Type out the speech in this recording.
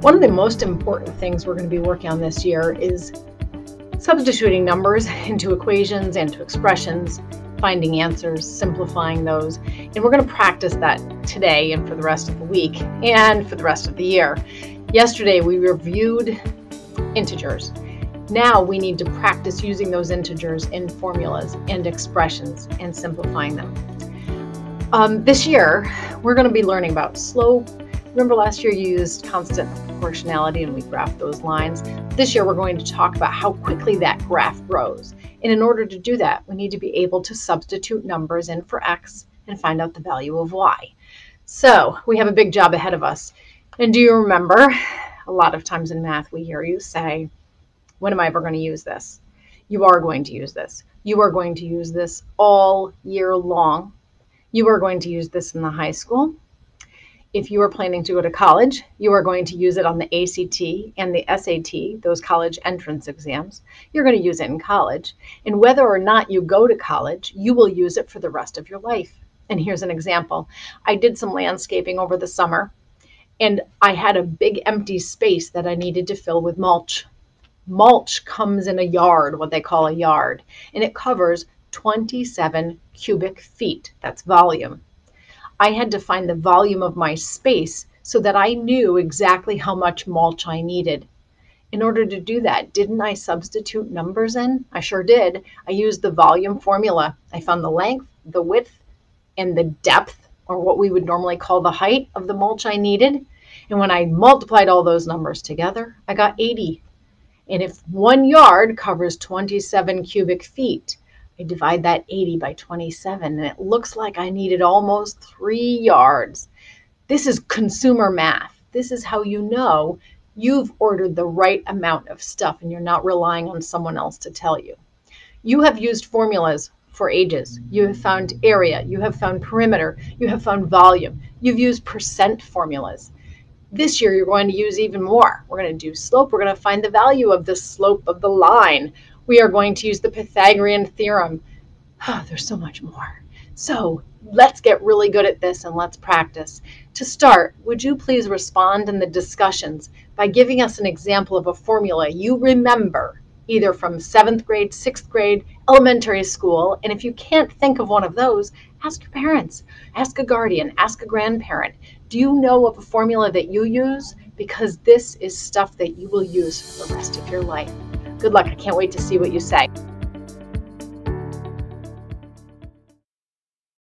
One of the most important things we're going to be working on this year is substituting numbers into equations and to expressions, finding answers, simplifying those. And we're going to practice that today and for the rest of the week and for the rest of the year. Yesterday we reviewed integers. Now we need to practice using those integers in formulas and expressions and simplifying them. Um, this year, we're going to be learning about slope. Remember last year you used constant proportionality and we graphed those lines. This year we're going to talk about how quickly that graph grows. And in order to do that, we need to be able to substitute numbers in for x and find out the value of y. So we have a big job ahead of us. And do you remember, a lot of times in math we hear you say, when am I ever going to use this? You are going to use this. You are going to use this all year long. You are going to use this in the high school if you are planning to go to college, you are going to use it on the ACT and the SAT, those college entrance exams. You're going to use it in college. And whether or not you go to college, you will use it for the rest of your life. And here's an example I did some landscaping over the summer, and I had a big empty space that I needed to fill with mulch. Mulch comes in a yard, what they call a yard, and it covers 27 cubic feet. That's volume. I had to find the volume of my space so that I knew exactly how much mulch I needed. In order to do that, didn't I substitute numbers in? I sure did. I used the volume formula. I found the length, the width, and the depth, or what we would normally call the height of the mulch I needed. And when I multiplied all those numbers together, I got 80. And if one yard covers 27 cubic feet, I divide that 80 by 27 and it looks like I needed almost three yards. This is consumer math. This is how you know you've ordered the right amount of stuff and you're not relying on someone else to tell you. You have used formulas for ages. You have found area, you have found perimeter, you have found volume. You've used percent formulas. This year, you're going to use even more. We're going to do slope. We're going to find the value of the slope of the line we are going to use the Pythagorean theorem. Oh, there's so much more. So let's get really good at this and let's practice. To start, would you please respond in the discussions by giving us an example of a formula you remember either from seventh grade, sixth grade, elementary school. And if you can't think of one of those, ask your parents, ask a guardian, ask a grandparent. Do you know of a formula that you use? Because this is stuff that you will use for the rest of your life. Good luck. I can't wait to see what you say.